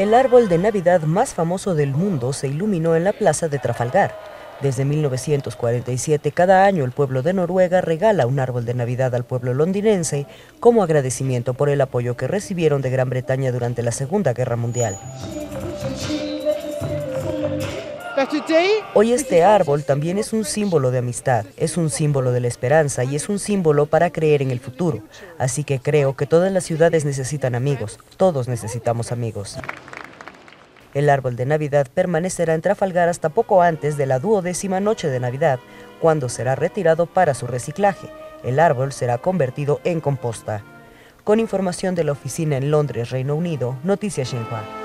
El árbol de Navidad más famoso del mundo se iluminó en la plaza de Trafalgar. Desde 1947, cada año el pueblo de Noruega regala un árbol de Navidad al pueblo londinense como agradecimiento por el apoyo que recibieron de Gran Bretaña durante la Segunda Guerra Mundial. Hoy este árbol también es un símbolo de amistad, es un símbolo de la esperanza y es un símbolo para creer en el futuro. Así que creo que todas las ciudades necesitan amigos, todos necesitamos amigos. El árbol de Navidad permanecerá en Trafalgar hasta poco antes de la duodécima noche de Navidad, cuando será retirado para su reciclaje. El árbol será convertido en composta. Con información de la oficina en Londres, Reino Unido, Noticias Xinhua.